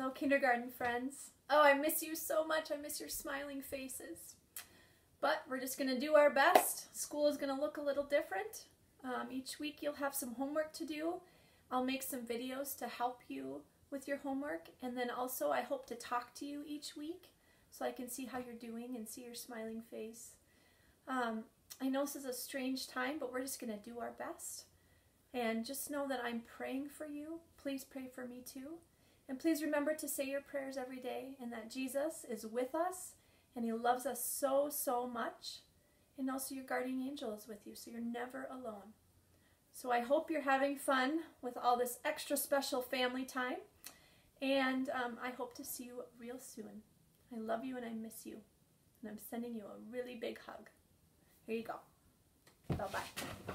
Hello, kindergarten friends. Oh, I miss you so much. I miss your smiling faces. But we're just going to do our best. School is going to look a little different. Um, each week you'll have some homework to do. I'll make some videos to help you with your homework. And then also I hope to talk to you each week so I can see how you're doing and see your smiling face. Um, I know this is a strange time, but we're just going to do our best. And just know that I'm praying for you. Please pray for me too. And please remember to say your prayers every day and that Jesus is with us and he loves us so, so much. And also your guardian angel is with you, so you're never alone. So I hope you're having fun with all this extra special family time. And um, I hope to see you real soon. I love you and I miss you. And I'm sending you a really big hug. Here you go. Bye-bye.